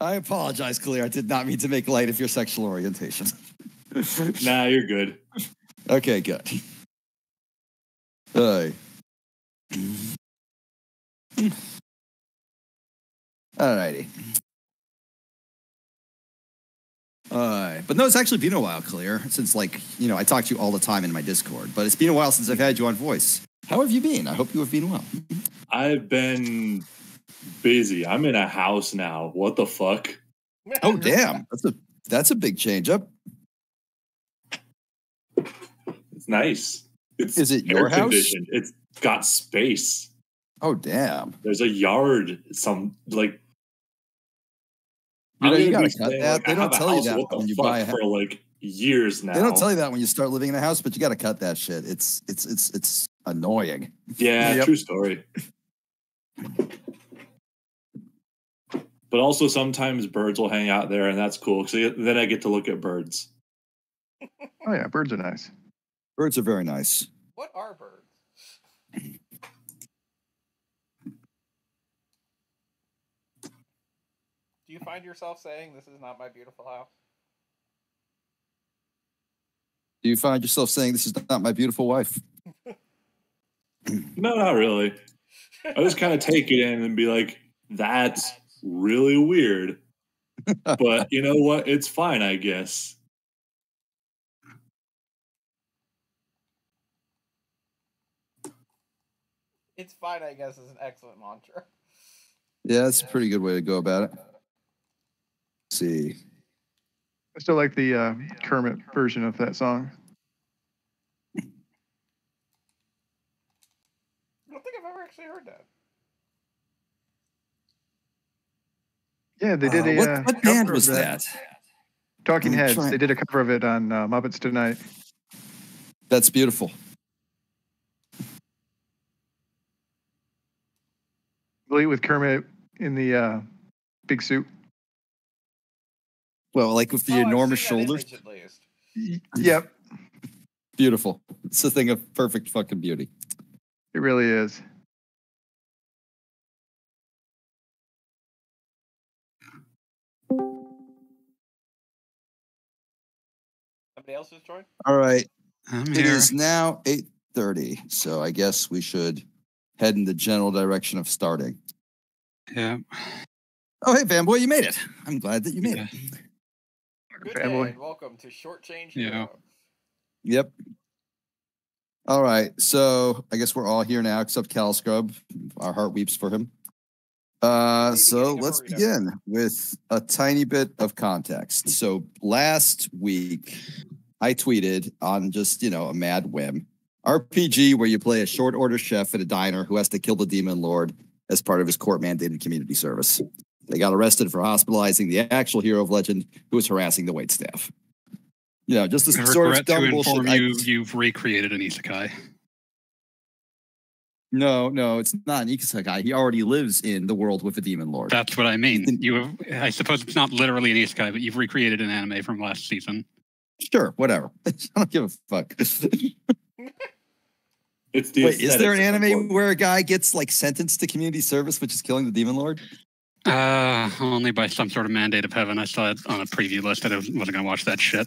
I apologize, Clear. I did not mean to make light of your sexual orientation. Nah, you're good. Okay, good. All righty. Right. But no, it's actually been a while, Clear, since like, you know, I talk to you all the time in my Discord, but it's been a while since I've had you on voice. How have you been? I hope you have been well. I've been busy. I'm in a house now. What the fuck? Oh, damn. That's a that's a big change up. It's nice. It's Is it your house? It's got space. Oh, damn. There's a yard. Some like. You know, you gotta cut saying, that. like, They I don't tell you that when you buy a house. for like years now. They don't tell you that when you start living in a house, but you got to cut that shit. It's it's it's it's annoying. Yeah, Yep. true story. But also sometimes birds will hang out there, and that's cool because then I get to look at birds. Oh yeah, birds are nice. Birds are very nice. What are birds? Do you find yourself saying this is not my beautiful house? Do you find yourself saying this is not my beautiful wife? No, not really. I just kind of take it in and be like, "That's really weird," but you know what? It's fine, I guess. It's fine, I guess, is an excellent mantra. Yeah, that's a pretty good way to go about it. Let's see. I still like the uh, Kermit version of that song. I don't think I've ever actually heard that. Yeah, they did Uh, a. what, uh, what band was of that? Talking I'm Heads. trying- They did a cover of it on uh, Muppets Tonight. That's beautiful. Believe with Kermit in the uh, big suit. Well, like with the Oh, enormous shoulders. image at least. Yep, Beautiful. It's a thing of perfect fucking beauty. it really is. Somebody else just joined? All right. I'm It here. is now 8:30, so I guess we should head in the general direction of starting. Yeah. Oh, hey, fanboy, you made it. I'm glad that you made it. Good Fanboy. day, and welcome to Shortchange Yeah. Hero. Yep. All right. So I guess we're all here now except Cal Scrub. Our heart weeps for him. Uh, so let's begin with a tiny bit of context. So last week, I tweeted on just, you know, a mad whim RPG where you play a short order chef at a diner who has to kill the demon lord as part of his court mandated community service. They got arrested for hospitalizing the actual hero of legend who was harassing the wait staff. You know, just this I sort of dumb bullshit. you you've recreated an isekai. No, no, it's not an isekai. He already lives in the world with the demon lord. That's what I mean. You have, I suppose it's not literally an isekai, but you've recreated an anime from last season. Sure, whatever. I don't give a fuck. It's the Wait, is there an aesthetics of the anime book. where a guy gets like sentenced to community service, which is killing the demon lord? Uh, only by some sort of mandate of heaven. I saw it on a preview list. I wasn't going to watch that shit.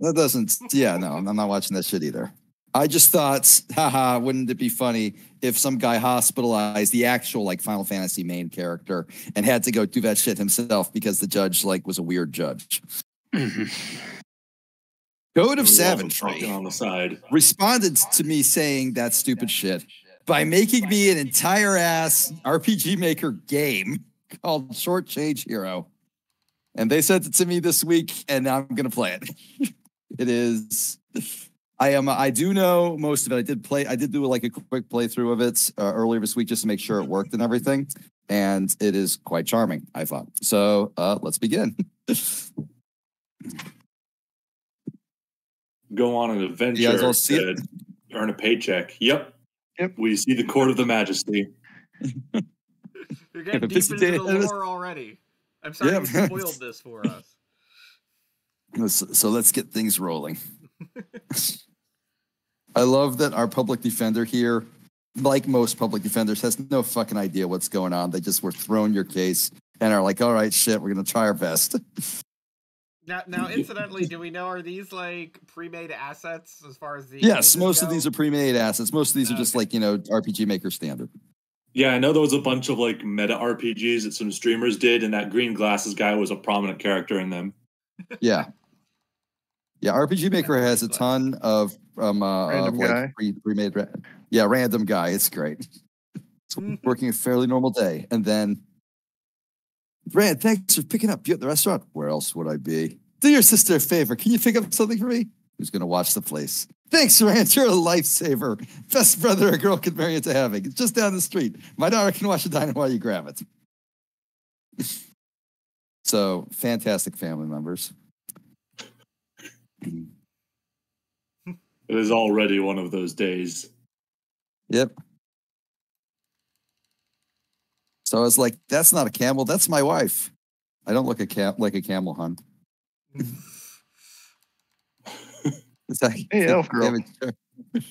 That doesn't. Yeah, no, I'm not watching that shit either. I just thought, haha, wouldn't it be funny if some guy hospitalized the actual like Final Fantasy main character and had to go do that shit himself because the judge like was a weird judge. Mhm. Code of We're also talking Savagery on the side. responded to me saying that stupid shit by making me an entire ass RPG Maker game called Short Change Hero. And they sent it to me this week, and now I'm gonna play it. it is. I am. I do know most of it. I did play. I did do like a quick playthrough of it uh, earlier this week just to make sure it worked and everything. And it is quite charming. I thought. So uh, let's begin. Go on an adventure. You guys all see it? to Earn a paycheck. Yep. Yep. We see the court of the majesty. You're getting but deep this into is- the lore already. I'm sorry Yeah, you man. spoiled this for us. So, so let's get things rolling. I love that our public defender here, like most public defenders, has no fucking idea what's going on. They just were thrown your case and are like, all right, shit, we're gonna try our best. Now, now, incidentally, do we know are these like pre-made assets as far as the? yes, images most of these are pre-made assets. Most of these are just Okay. like you know RPG Maker standard. Yeah, I know there was a bunch of like meta RPGs that some streamers did, and that green glasses guy was a prominent character in them. Yeah. Yeah, RPG Maker has a ton of um uh, Random of like guy. pre pre-made ra- yeah, random guy. It's great. It's working a fairly normal day. And then Brad, thanks for picking up you at the restaurant. Where else would I be? Do your sister a favor. Can you pick up something for me? Who's gonna watch the place? Thanks, Rand. You're a lifesaver. Best brother a girl could marry into having. It's just down the street. My daughter can watch the diner while you grab it. so fantastic family members. It is already one of those days. Yep. So I was like, that's not a camel. That's my wife. I don't look a cam- like a camel, hun. It's like, Hey, elf girl. damn it, sure.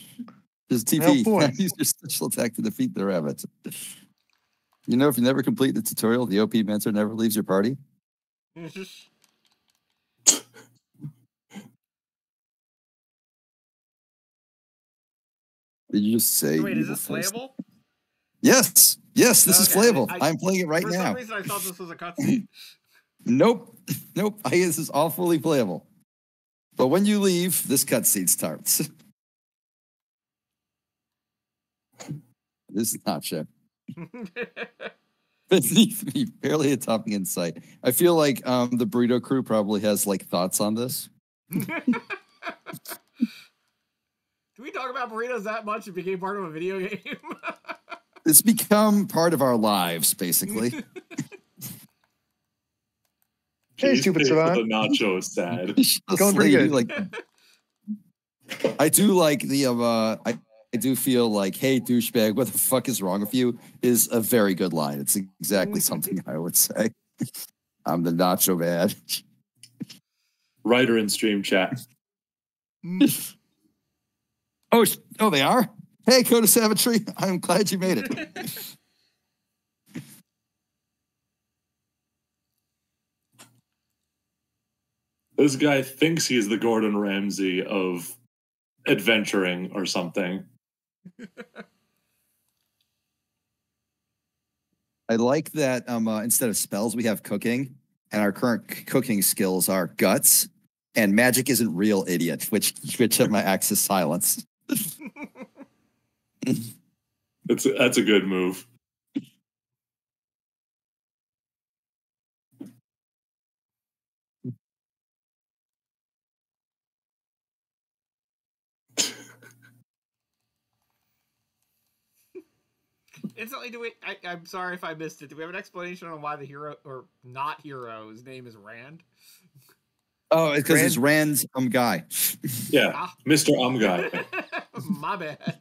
Just Elf TV. boy. Use your special attack to defeat the rabbit. You know, if you never complete the tutorial, the OP mentor never leaves your party. Did you just say? Wait, is evil this face? playable? Yes, yes, this is Okay, I- playable. I- am playing it right For now. some reason, I thought this was a cutscene. Nope, nope. I, this is all fully playable. But when you leave, this cutscene starts. this is not shit. Beneath me, barely a topping in sight. I feel like um, the burrito crew probably has like thoughts on this. Do we talk about burritos that much? It became part of a video game. It's become part of our lives, basically. Hey, Cheese stupid savant. The nacho is sad. This Going pretty lady, good. Like, I do like the um, uh, I, I do feel like, hey, douchebag, what the fuck is wrong with you? Is a very good line. It's exactly something I would say. I'm the nacho man. Writer in stream chat. Oh, oh, they are. Hey, Coda Savagery, I'm glad you made it. This guy thinks he's the Gordon Ramsay of adventuring or something. I like that. Um, uh, instead of spells, we have cooking, and our current c- cooking skills are guts, and magic isn't real, idiot. Which which of my axis silence. That's a, that's a good move. Instantly, do we? I, I'm sorry if I missed it. Do we have an explanation on why the hero or not hero's name is Rand? Oh, because it's Rand's um guy. Yeah, Ah. Mr. Um guy. My bad.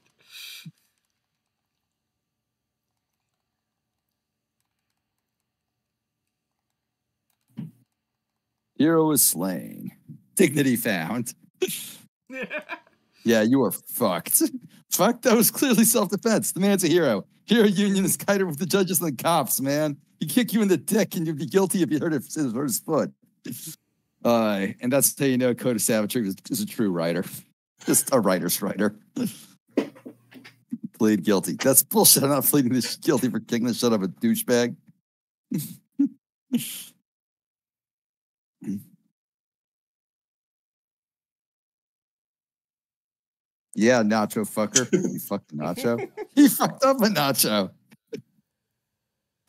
Hero is slain. Dignity found. Yeah, you are fucked. Fuck, that was clearly self-defense. The man's a hero. Hero union is kinder with the judges and the cops, man. He'd kick you in the dick and you'd be guilty if you hurt his, hurt his foot. Uh, and that's how you know Coda Savagery is, is a true writer. Just a writer's writer. Plead guilty. That's bullshit. I'm not pleading this guilty for kicking the shit out of a douchebag. Yeah, Nacho fucker. You fucked Nacho. he fucked up a Nacho.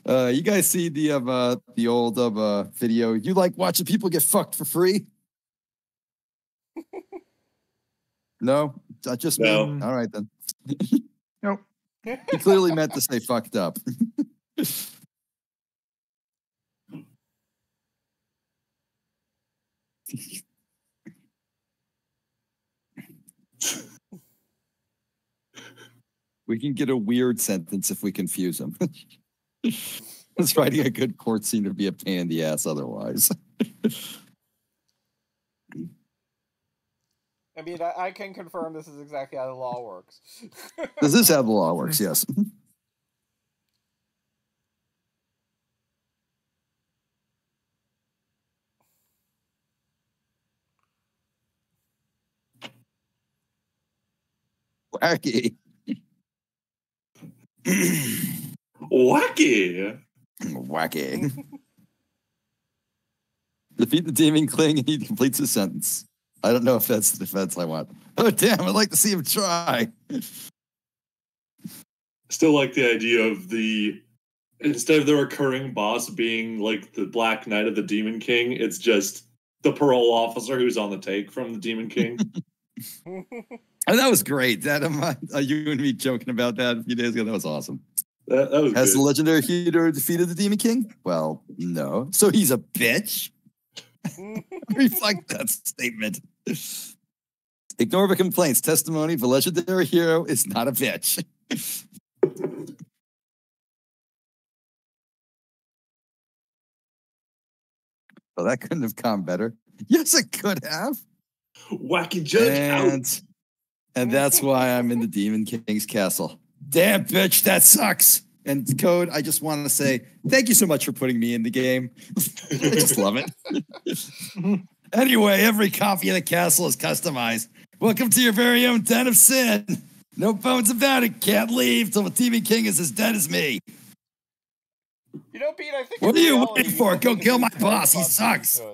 Uh, you guys see the um, uh, the old um, uh, video? You like watching people get fucked for free? no, Not just me. No. All right then. Nope. He clearly meant to say fucked up. We can get a weird sentence if we confuse them. It's writing a good court scene would be a pain in the ass otherwise. I mean, I, I, can confirm this is exactly how the law works. this is how the law works, yes. Wacky. Wacky. Wacky. Defeat the demon king and he completes his sentence. I don't know if that's the defense I want. Oh damn, I'd like to see him try. Still like the idea of the instead of the recurring boss being like the Black Knight of the Demon King, it's just the parole officer who's on the take from the Demon King. Oh, that was great. That um, uh, you and me joking about that a few days ago. That was awesome. that, that was Has good. the legendary hero defeated the demon king? Well, no. So he's a bitch. Reflect that statement. Ignore the complaints. Testimony: the legendary hero is not a bitch. Well, that couldn't have gone better. Yes, it could have. Wacky Judge out. And, that's why I'm in the Demon King's castle. Damn, bitch, that sucks. And Code, I just want to say thank you so much for putting me in the game. I just love it. anyway, every copy of the castle is customized. Welcome to your very own den of sin. No bones about it. Can't leave till the Demon King is as dead as me. You know, Pete, I think. What are you reality, waiting for? Go kill my boss. He sucks.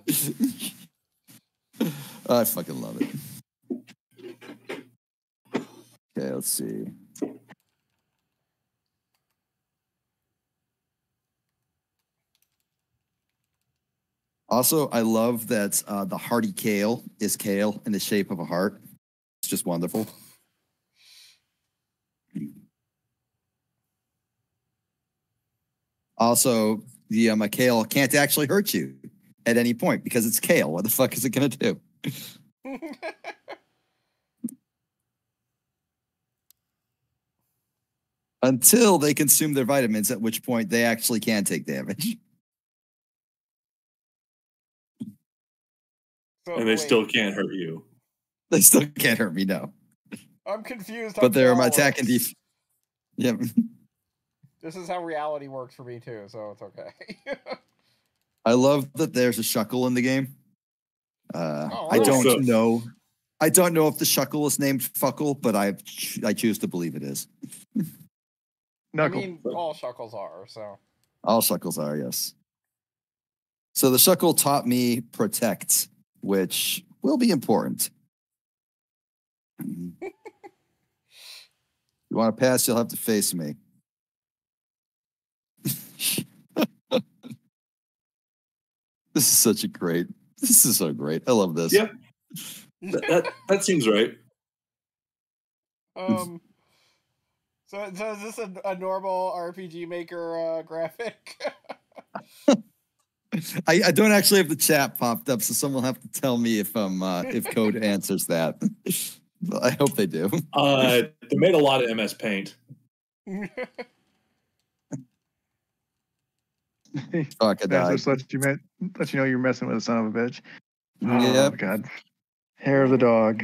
I fucking love it. Okay, let's see. Also, I love that uh, the hearty kale is kale in the shape of a heart. It's just wonderful. Also, the um, kale can't actually hurt you at any point because it's kale. What the fuck is it gonna do? Until they consume their vitamins, at which point they actually can take damage. So, and they wait, still can't hurt you. They still can't hurt me, no. I'm confused. But on they're my how attack and works. def. Yeah. This is how reality works for me too, so it's okay. I love that there's a shuckle in the game. Uh, Oh, I don't awesome. know. I don't know if the shuckle is named Fuckle, but I I choose to believe it is. I Knuckle. mean, all shuckles are so. All shuckles are, yes. So the shuckle taught me protect, which will be important. you want to pass, you'll have to face me. this is such a great. This is so great. I love this. Yep. That, that, that seems right. Um. So, so is this a, a normal RPG Maker uh, graphic? I, I don't actually have the chat popped up, so someone will have to tell me if um uh, if code answers that. But I hope they do. Uh, they made a lot of MS Paint. Fuck, I That died. just lets you let you know you're messing with a son of a bitch. Oh Yep. God. Hair of the dog.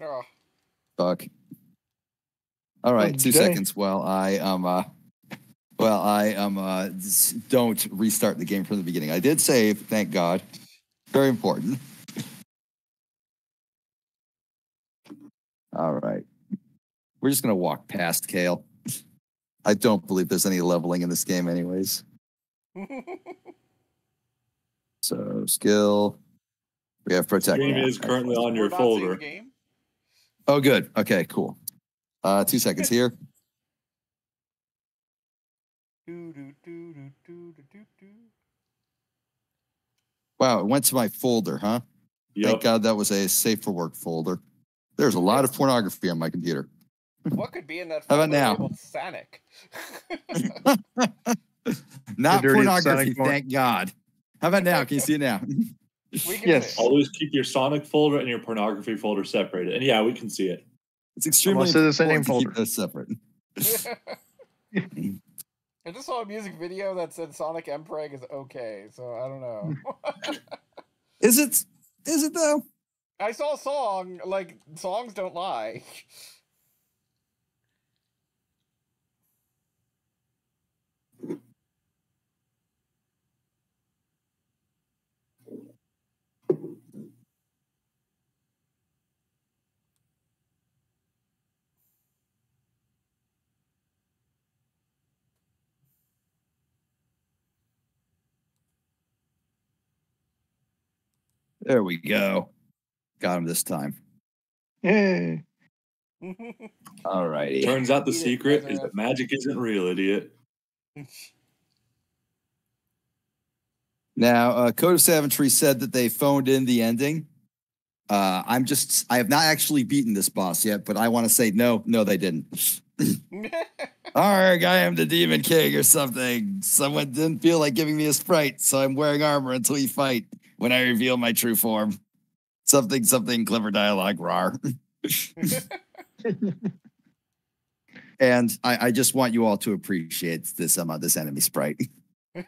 oh, Fuck. All right, two Okay. seconds while I um uh well I um uh don't restart the game from the beginning. I did save, thank God. Very important. All right. We're just gonna walk past Kale. I don't believe there's any leveling in this game anyways. So skill. We have protect. Game is currently on your not seeing the folder. Oh, good. Okay, cool. Uh, two seconds here. Wow, it went to my folder, huh? Thank God that was a safe for work folder. There's a lot of pornography on my computer. What could be in that How about now? labeled Sanic? Not pornography, Sonic porn. thank God. How about now? Can you see it now? we can Yes. see. Always keep your Sonic folder and your pornography folder separated. And yeah, we can see it. It's extremely Almost in the same important to keep folder. those separate. I just saw a music video that said Sonic Mpreg is okay, so I don't know. Hmm. Is it? Is it though? I saw a song, like, songs don't lie. There we go. Got him this time. Yay. All righty. Turns out the secret is that magic isn't real, idiot. Now, uh, Code of Savantry said that they phoned in the ending. Uh, I'm just, I have not actually beaten this boss yet, but I want to say no, no, they didn't. Arg, I am the Demon King or something. Someone didn't feel like giving me a sprite, so I'm wearing armor until you fight when I reveal my true form. Something, something, clever dialogue, rar. and I, I just want you all to appreciate this um, uh, this enemy sprite.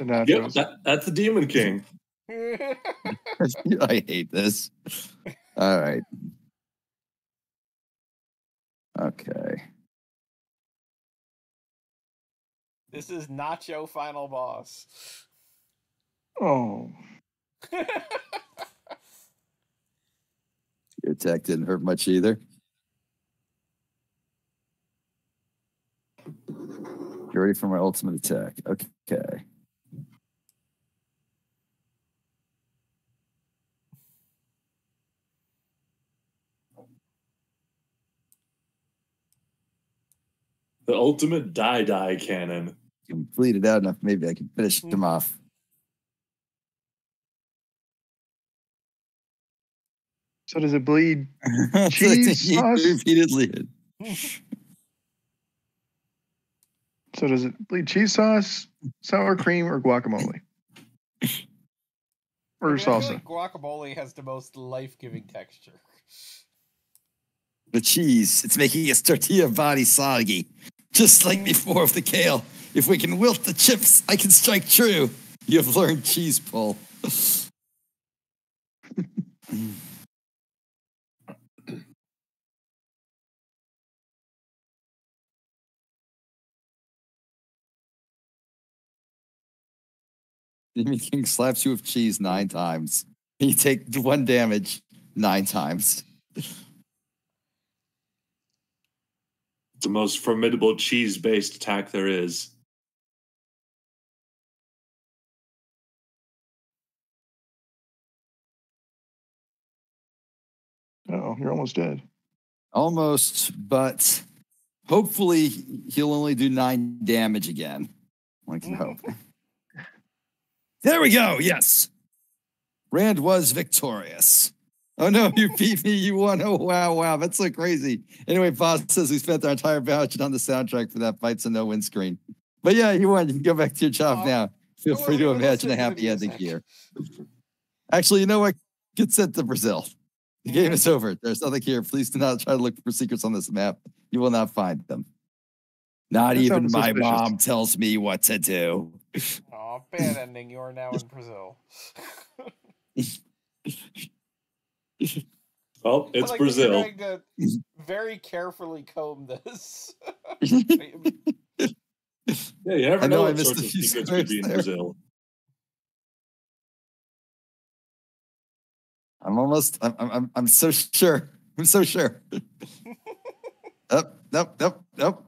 Yep, that, that's the Demon King. I hate this. All right. Okay. this is Nacho final boss. Oh. Your attack didn't hurt much either. You ready for my ultimate attack? Okay. The ultimate die die cannon. You can bleed it out enough, maybe I can finish him mm. off. So does it bleed? So Cheese he sauce? repeatedly. So does it bleed cheese sauce, sour cream, or guacamole? Or I mean, I feel salsa? like guacamole has the most life-giving texture. The cheese, it's making his tortilla body soggy. Just like mm. before with the kale. If we can wilt the chips, I can strike true. You've learned cheese pull. Demon King slaps you with cheese nine times. You take one damage nine times. It's the most formidable cheese based attack there is. Oh, you're almost dead. Almost, but hopefully he'll only do nine damage again. One can mm. hope. There we go. Yes. Rand was victorious. Oh no, you beat me. You won. Oh wow, wow. That's so crazy. Anyway, boss says we spent our entire budget on the soundtrack for that fight, so no windscreen. But yeah, you won. You can go back to your job Oh, now. Feel free to imagine a listening to the happy ending here. Actually, you know what? Get sent to Brazil. The game is over. There's nothing here. Please do not try to look for secrets on this map. You will not find them. Not That even my suspicious. mom tells me what to do. Aw, bad ending. You are now in Brazil. Well, it's Like, Brazil. Trying to very carefully comb this. Yeah, you never I know know, I what missed sorts a of few secrets could be in squares there. Brazil. I'm almost. I'm. I'm. I'm, I'm so sure. I'm so sure. Nope. Nope. Nope. Nope.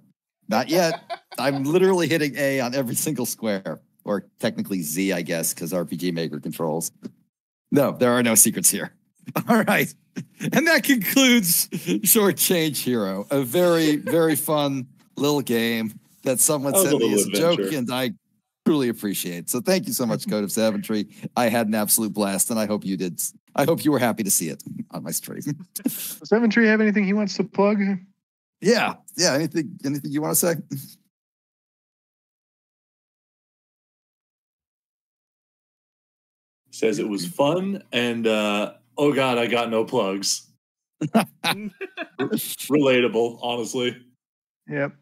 Not yet. I'm literally hitting A on every single square, or technically Z, I guess, because RPG Maker controls. No, there are no secrets here. All right. And that concludes Short Change Hero, a very, very fun little game that someone That was a sent me as a joke, and I truly appreciate. So thank you so much, Code of Savantry. I had an absolute blast, and I hope you did. I hope you were happy to see it on my stream. Does Seven Tree have anything he wants to plug? yeah, yeah. Anything, anything you want to say? Says it was fun and uh oh god, I got no plugs. Relatable, honestly. Yep.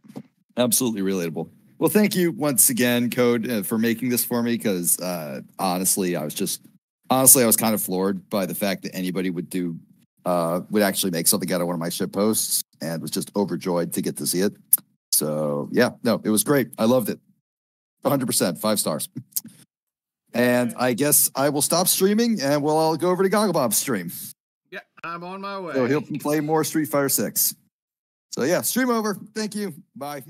Absolutely relatable. Well, thank you once again, Code, uh, for making this for me. Because uh, honestly, I was just honestly, I was kind of floored by the fact that anybody would do uh, would actually make something out of one of my shit posts, and was just overjoyed to get to see it. So yeah, no, it was great. I loved it. 100 percent, five stars. And I guess I will stop streaming, and we'll all go over to Gogglebob's stream. yeah, I'm on my way. So he'll play more Street Fighter Six. So yeah, stream over. Thank you. Bye.